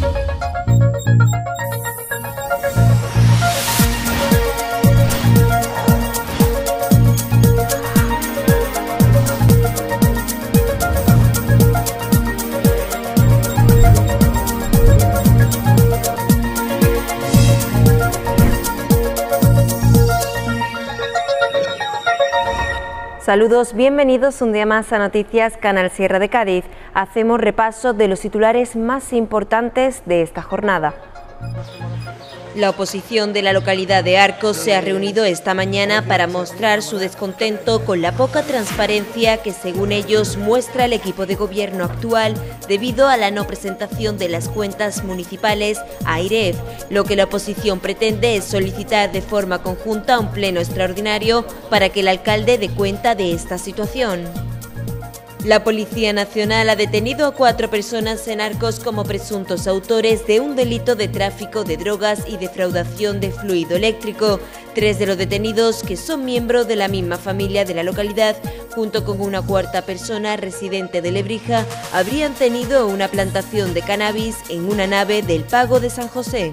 thank you Saludos, bienvenidos un día más a Noticias Canal Sierra de Cádiz. Hacemos repaso de los titulares más importantes de esta jornada. La oposición de la localidad de Arcos se ha reunido esta mañana para mostrar su descontento con la poca transparencia que según ellos muestra el equipo de gobierno actual debido a la no presentación de las cuentas municipales a IREF. Lo que la oposición pretende es solicitar de forma conjunta un pleno extraordinario para que el alcalde dé cuenta de esta situación. La Policía Nacional ha detenido a cuatro personas en Arcos como presuntos autores de un delito de tráfico de drogas y defraudación de fluido eléctrico. Tres de los detenidos, que son miembros de la misma familia de la localidad, junto con una cuarta persona residente de Lebrija, habrían tenido una plantación de cannabis en una nave del Pago de San José.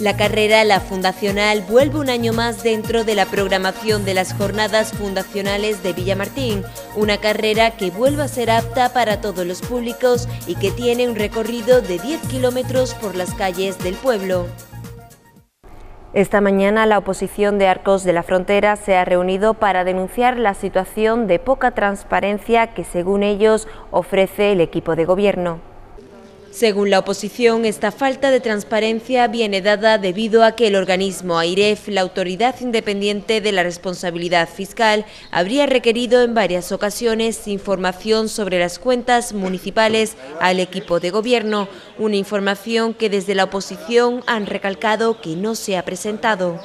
La carrera La Fundacional vuelve un año más dentro de la programación de las jornadas fundacionales de Villamartín, una carrera que vuelve a ser apta para todos los públicos y que tiene un recorrido de 10 kilómetros por las calles del pueblo. Esta mañana la oposición de Arcos de la Frontera se ha reunido para denunciar la situación de poca transparencia que según ellos ofrece el equipo de gobierno. Según la oposición, esta falta de transparencia viene dada debido a que el organismo AIREF, la Autoridad Independiente de la Responsabilidad Fiscal, habría requerido en varias ocasiones información sobre las cuentas municipales al equipo de gobierno, una información que desde la oposición han recalcado que no se ha presentado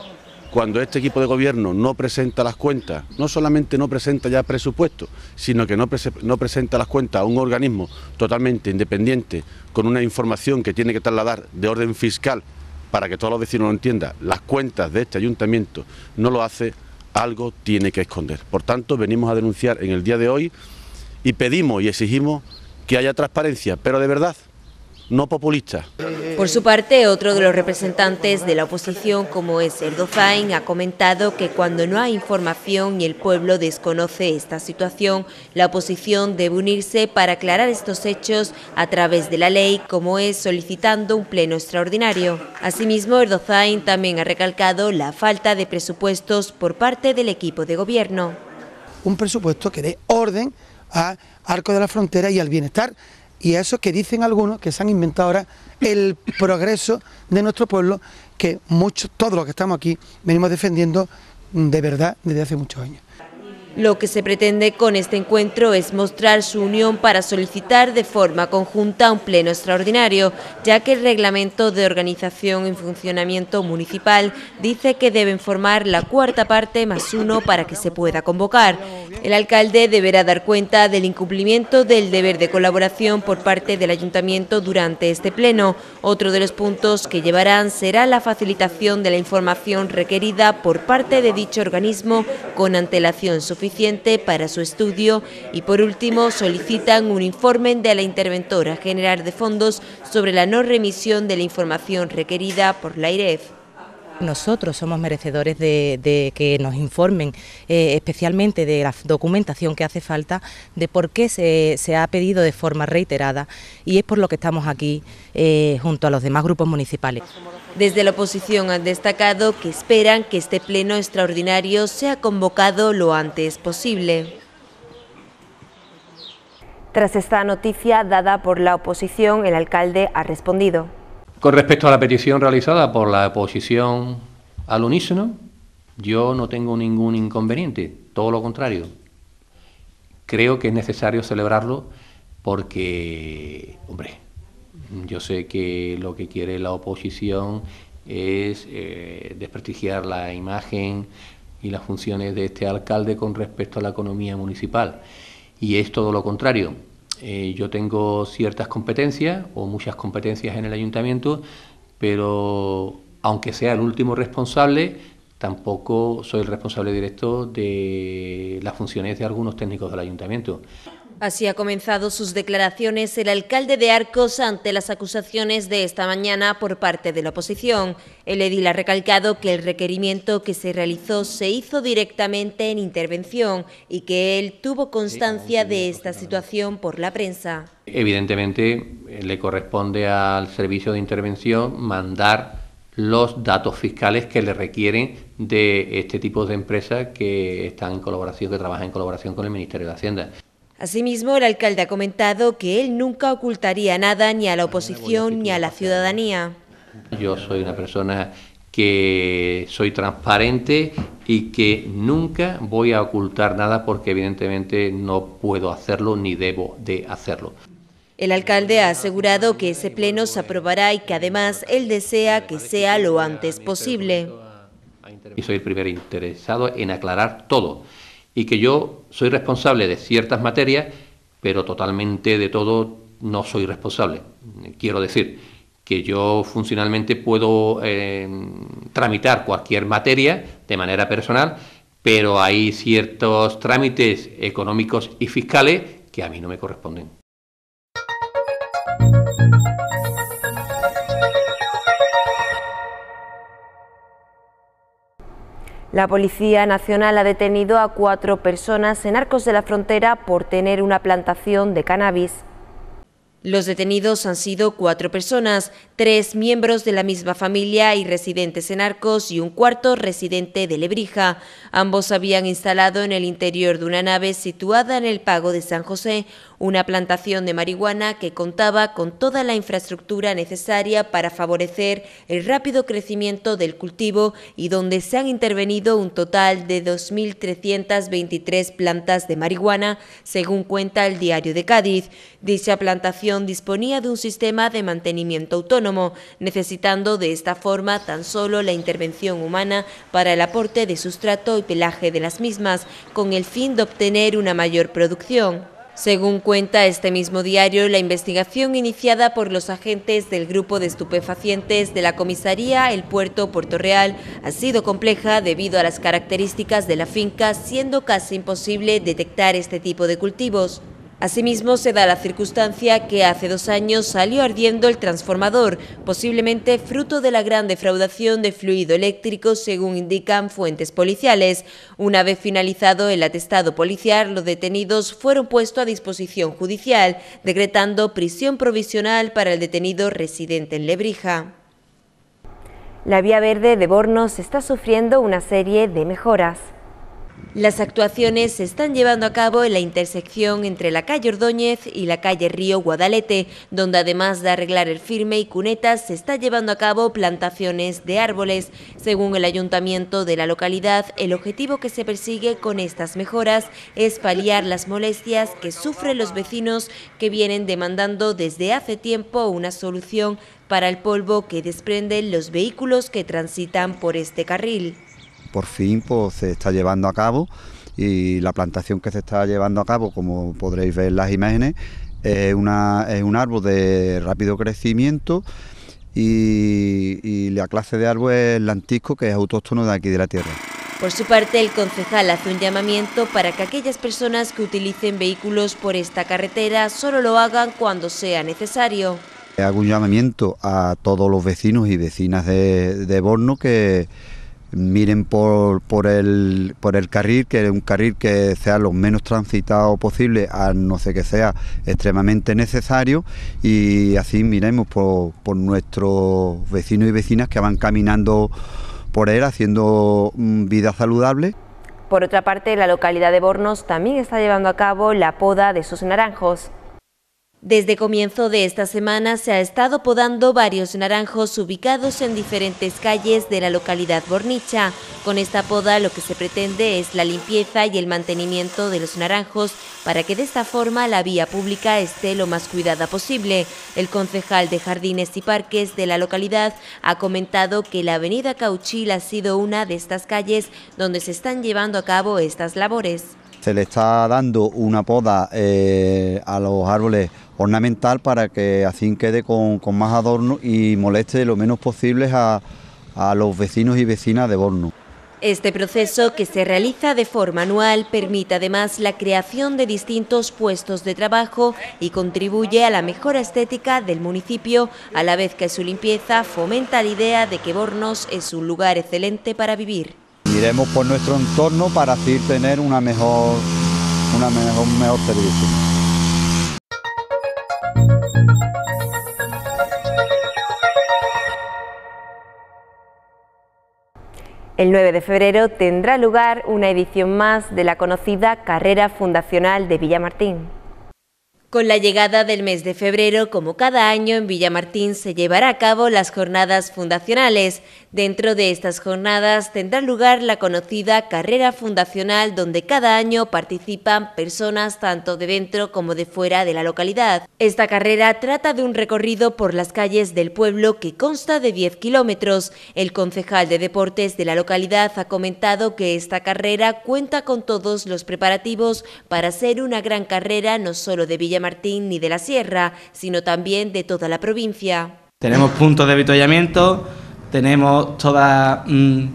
cuando este equipo de gobierno no presenta las cuentas, no solamente no presenta ya presupuesto, sino que no, presenta las cuentas a un organismo totalmente independiente, con una información que tiene que trasladar de orden fiscal, para que todos los vecinos lo entiendan, las cuentas de este ayuntamiento no lo hace, algo tiene que esconder. Por tanto, venimos a denunciar en el día de hoy y pedimos y exigimos que haya transparencia, pero de verdad, no populista. Por su parte, otro de los representantes de la oposición, como es Erdozain, ha comentado que cuando no hay información y el pueblo desconoce esta situación, la oposición debe unirse para aclarar estos hechos a través de la ley, como es solicitando un pleno extraordinario. Asimismo, Erdozain también ha recalcado la falta de presupuestos por parte del equipo de gobierno. Un presupuesto que dé orden a Arco de la Frontera y al bienestar y eso que dicen algunos que se han inventado ahora el progreso de nuestro pueblo que muchos, todos los que estamos aquí venimos defendiendo de verdad desde hace muchos años. Lo que se pretende con este encuentro es mostrar su unión para solicitar de forma conjunta un pleno extraordinario, ya que el reglamento de organización y funcionamiento municipal dice que deben formar la cuarta parte más uno para que se pueda convocar. El alcalde deberá dar cuenta del incumplimiento del deber de colaboración por parte del ayuntamiento durante este pleno. Otro de los puntos que llevarán será la facilitación de la información requerida por parte de dicho organismo con antelación suficiente para su estudio y por último solicitan un informe de la interventora general de fondos sobre la no remisión de la información requerida por la IREF. Nosotros somos merecedores de, que nos informen eh, especialmente de la documentación que hace falta, de por qué se, ha pedido de forma reiterada y es por lo que estamos aquí eh, junto a los demás grupos municipales. Desde la oposición han destacado que esperan que este pleno extraordinario sea convocado lo antes posible. Tras esta noticia dada por la oposición, el alcalde ha respondido. Con respecto a la petición realizada por la oposición al unísono, yo no tengo ningún inconveniente, todo lo contrario. Creo que es necesario celebrarlo porque, hombre, yo sé que lo que quiere la oposición es eh, desprestigiar la imagen y las funciones de este alcalde con respecto a la economía municipal. Y es todo lo contrario. Eh, yo tengo ciertas competencias o muchas competencias en el ayuntamiento, pero aunque sea el último responsable, tampoco soy el responsable directo de las funciones de algunos técnicos del ayuntamiento. Así ha comenzado sus declaraciones el alcalde de Arcos ante las acusaciones de esta mañana por parte de la oposición. El edil ha recalcado que el requerimiento que se realizó se hizo directamente en intervención y que él tuvo constancia de esta situación por la prensa. Evidentemente le corresponde al servicio de intervención mandar los datos fiscales que le requieren de este tipo de empresas que están en colaboración, que trabajan en colaboración con el Ministerio de Hacienda. Asimismo, el alcalde ha comentado que él nunca ocultaría nada ni a la oposición ni a la ciudadanía. Yo soy una persona que soy transparente y que nunca voy a ocultar nada porque evidentemente no puedo hacerlo ni debo de hacerlo. El alcalde ha asegurado que ese pleno se aprobará y que además él desea que sea lo antes posible. Y soy el primer interesado en aclarar todo y que yo soy responsable de ciertas materias, pero totalmente de todo no soy responsable. Quiero decir que yo funcionalmente puedo eh, tramitar cualquier materia de manera personal, pero hay ciertos trámites económicos y fiscales que a mí no me corresponden. La Policía Nacional ha detenido a cuatro personas en Arcos de la Frontera por tener una plantación de cannabis. Los detenidos han sido cuatro personas, tres miembros de la misma familia y residentes en Arcos y un cuarto residente de Lebrija. Ambos habían instalado en el interior de una nave situada en el Pago de San José una plantación de marihuana que contaba con toda la infraestructura necesaria para favorecer el rápido crecimiento del cultivo y donde se han intervenido un total de 2.323 plantas de marihuana, según cuenta el diario de Cádiz. Dicha plantación disponía de un sistema de mantenimiento autónomo, necesitando de esta forma tan solo la intervención humana para el aporte de sustrato y pelaje de las mismas, con el fin de obtener una mayor producción. Según cuenta este mismo diario, la investigación iniciada por los agentes del grupo de estupefacientes de la comisaría El Puerto Puerto Real ha sido compleja debido a las características de la finca, siendo casi imposible detectar este tipo de cultivos. Asimismo, se da la circunstancia que hace dos años salió ardiendo el transformador, posiblemente fruto de la gran defraudación de fluido eléctrico, según indican fuentes policiales. Una vez finalizado el atestado policial, los detenidos fueron puestos a disposición judicial, decretando prisión provisional para el detenido residente en Lebrija. La vía verde de Bornos está sufriendo una serie de mejoras. Las actuaciones se están llevando a cabo en la intersección entre la calle Ordóñez y la calle Río Guadalete, donde además de arreglar el firme y cunetas, se está llevando a cabo plantaciones de árboles. Según el ayuntamiento de la localidad, el objetivo que se persigue con estas mejoras es paliar las molestias que sufren los vecinos que vienen demandando desde hace tiempo una solución para el polvo que desprenden los vehículos que transitan por este carril por fin pues, se está llevando a cabo y la plantación que se está llevando a cabo, como podréis ver en las imágenes, es, una, es un árbol de rápido crecimiento y, la clase de árbol es el antisco, que es autóctono de aquí de la tierra. Por su parte, el concejal hace un llamamiento para que aquellas personas que utilicen vehículos por esta carretera solo lo hagan cuando sea necesario. Hago un llamamiento a todos los vecinos y vecinas de, de Borno que miren por, por, el, por el carril, que es un carril que sea lo menos transitado posible, a no ser que sea extremadamente necesario, y así miremos por, por nuestros vecinos y vecinas que van caminando por él haciendo mm, vida saludable. Por otra parte, la localidad de Bornos también está llevando a cabo la poda de sus naranjos. Desde comienzo de esta semana se ha estado podando varios naranjos ubicados en diferentes calles de la localidad bornicha. Con esta poda lo que se pretende es la limpieza y el mantenimiento de los naranjos para que de esta forma la vía pública esté lo más cuidada posible. El concejal de Jardines y Parques de la localidad ha comentado que la avenida Cauchil ha sido una de estas calles donde se están llevando a cabo estas labores. Se le está dando una poda eh, a los árboles ornamental para que así quede con, más adorno y moleste lo menos posible a, a los vecinos y vecinas de Borno. Este proceso, que se realiza de forma anual, permite además la creación de distintos puestos de trabajo y contribuye a la mejora estética del municipio, a la vez que su limpieza fomenta la idea de que Bornos es un lugar excelente para vivir. Miremos por nuestro entorno para así tener una mejor, una mejor, un mejor servicio. El 9 de febrero tendrá lugar una edición más de la conocida Carrera Fundacional de Villamartín. Con la llegada del mes de febrero, como cada año en Villamartín se llevará a cabo las jornadas fundacionales. Dentro de estas jornadas tendrá lugar la conocida carrera fundacional donde cada año participan personas tanto de dentro como de fuera de la localidad. Esta carrera trata de un recorrido por las calles del pueblo que consta de 10 kilómetros. El concejal de deportes de la localidad ha comentado que esta carrera cuenta con todos los preparativos para ser una gran carrera no solo de Villamartín, Martín ni de la Sierra, sino también de toda la provincia. Tenemos puntos de avituallamiento, tenemos todas mm,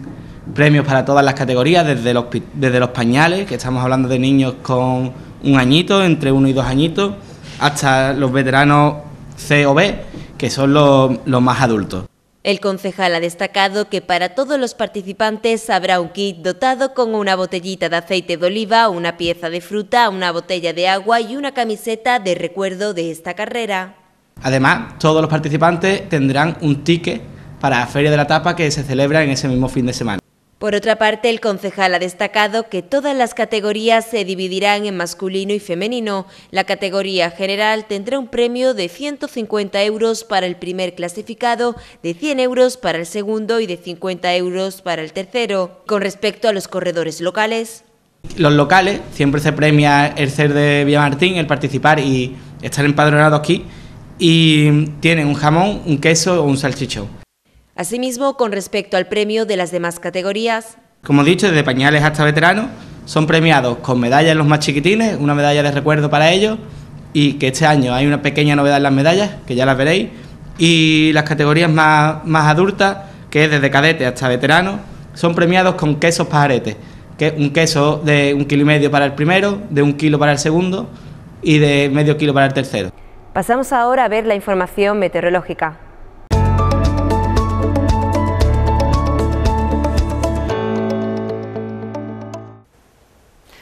premios para todas las categorías, desde los, desde los pañales, que estamos hablando de niños con un añito, entre uno y dos añitos, hasta los veteranos C o B, que son los más adultos. El concejal ha destacado que para todos los participantes habrá un kit dotado con una botellita de aceite de oliva, una pieza de fruta, una botella de agua y una camiseta de recuerdo de esta carrera. Además, todos los participantes tendrán un ticket para la Feria de la Tapa que se celebra en ese mismo fin de semana. Por otra parte, el concejal ha destacado que todas las categorías se dividirán en masculino y femenino. La categoría general tendrá un premio de 150 euros para el primer clasificado, de 100 euros para el segundo y de 50 euros para el tercero. Con respecto a los corredores locales... Los locales, siempre se premia el ser de Villamartín, el participar y estar empadronado aquí, y tienen un jamón, un queso o un salchichón. Asimismo, con respecto al premio de las demás categorías. Como he dicho, desde pañales hasta veteranos, son premiados con medallas los más chiquitines, una medalla de recuerdo para ellos, y que este año hay una pequeña novedad en las medallas, que ya las veréis, y las categorías más, más adultas, que es desde cadete hasta veterano, son premiados con quesos pajaretes, que es un queso de un kilo y medio para el primero, de un kilo para el segundo y de medio kilo para el tercero. Pasamos ahora a ver la información meteorológica.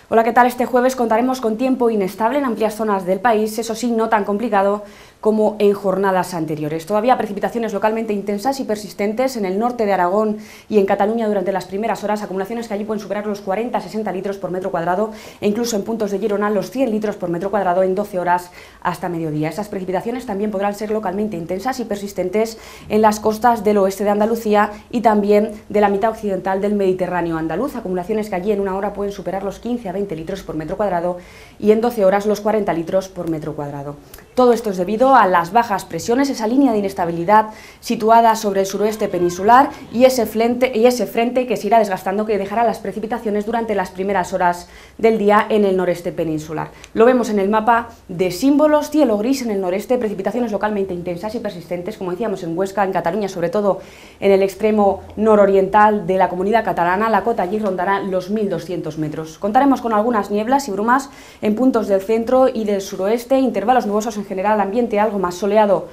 Hola, ¿qué tal? Este jueves contaremos con tiempo inestable en amplias zonas del país, eso sí, no tan complicado como en jornadas anteriores. Todavía precipitaciones localmente intensas y persistentes en el norte de Aragón y en Cataluña durante las primeras horas, acumulaciones que allí pueden superar los 40-60 litros por metro cuadrado e incluso en puntos de Girona los 100 litros por metro cuadrado en 12 horas hasta mediodía. Esas precipitaciones también podrán ser localmente intensas y persistentes en las costas del oeste de Andalucía y también de la mitad occidental del Mediterráneo andaluz, acumulaciones que allí en una hora pueden superar los 15 a 20 litros por metro cuadrado y en 12 horas los 40 litros por metro cuadrado. Todo esto es debido a las bajas presiones, esa línea de inestabilidad situada sobre el suroeste peninsular y ese, frente, y ese frente que se irá desgastando que dejará las precipitaciones durante las primeras horas del día en el noreste peninsular. Lo vemos en el mapa de símbolos, cielo gris en el noreste, precipitaciones localmente intensas y persistentes, como decíamos en Huesca, en Cataluña, sobre todo en el extremo nororiental de la comunidad catalana, la cota allí rondará los 1.200 metros. Contaremos con algunas nieblas y brumas en puntos del centro y del suroeste, intervalos nubosos en general ambiente algo más soleado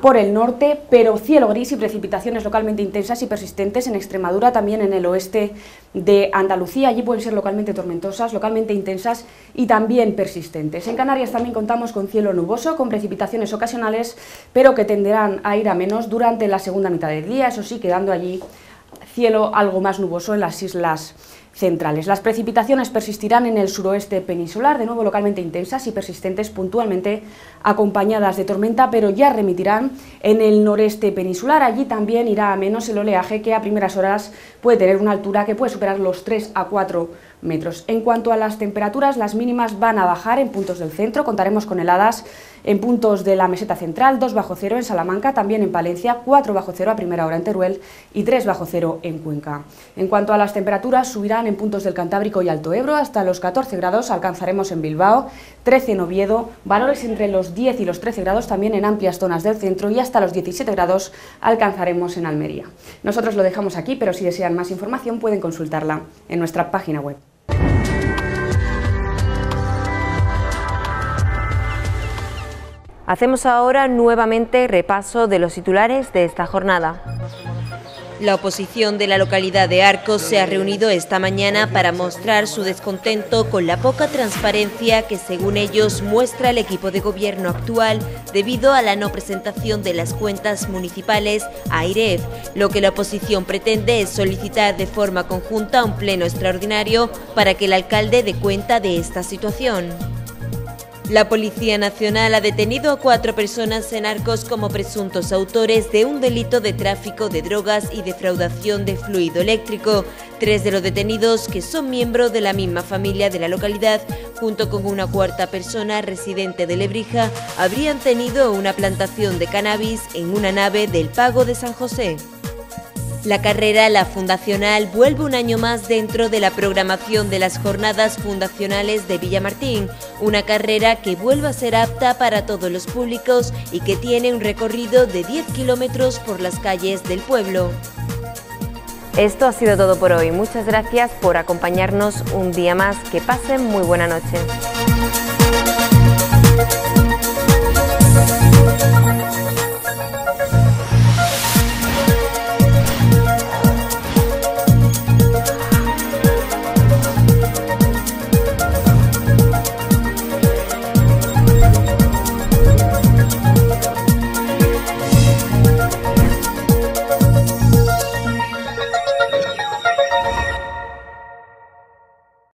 por el norte, pero cielo gris y precipitaciones localmente intensas y persistentes en Extremadura, también en el oeste de Andalucía. Allí pueden ser localmente tormentosas, localmente intensas y también persistentes. En Canarias también contamos con cielo nuboso, con precipitaciones ocasionales, pero que tenderán a ir a menos durante la segunda mitad del día, eso sí, quedando allí cielo algo más nuboso en las islas centrales. Las precipitaciones persistirán en el suroeste peninsular, de nuevo localmente intensas y persistentes puntualmente acompañadas de tormenta, pero ya remitirán en el noreste peninsular. Allí también irá a menos el oleaje que a primeras horas puede tener una altura que puede superar los 3 a 4 metros. En cuanto a las temperaturas, las mínimas van a bajar en puntos del centro, contaremos con heladas en puntos de la meseta central, 2 bajo cero en Salamanca, también en Palencia, 4 bajo cero a primera hora en Teruel y 3 bajo cero en Cuenca. En cuanto a las temperaturas, subirán en puntos del Cantábrico y Alto Ebro hasta los 14 grados, alcanzaremos en Bilbao, 13 en Oviedo, valores entre los 10 y los 13 grados también en amplias zonas del centro y hasta los 17 grados alcanzaremos en Almería. Nosotros lo dejamos aquí, pero si desean más información pueden consultarla en nuestra página web. Hacemos ahora nuevamente repaso de los titulares de esta jornada. La oposición de la localidad de Arcos se ha reunido esta mañana para mostrar su descontento con la poca transparencia que según ellos muestra el equipo de gobierno actual debido a la no presentación de las cuentas municipales a IREF. Lo que la oposición pretende es solicitar de forma conjunta un pleno extraordinario para que el alcalde dé cuenta de esta situación. La Policía Nacional ha detenido a cuatro personas en Arcos como presuntos autores de un delito de tráfico de drogas y defraudación de fluido eléctrico. Tres de los detenidos, que son miembros de la misma familia de la localidad, junto con una cuarta persona residente de Lebrija, habrían tenido una plantación de cannabis en una nave del Pago de San José. La carrera La Fundacional vuelve un año más dentro de la programación de las jornadas fundacionales de Villamartín, una carrera que vuelve a ser apta para todos los públicos y que tiene un recorrido de 10 kilómetros por las calles del pueblo. Esto ha sido todo por hoy. Muchas gracias por acompañarnos un día más. Que pasen muy buena noche.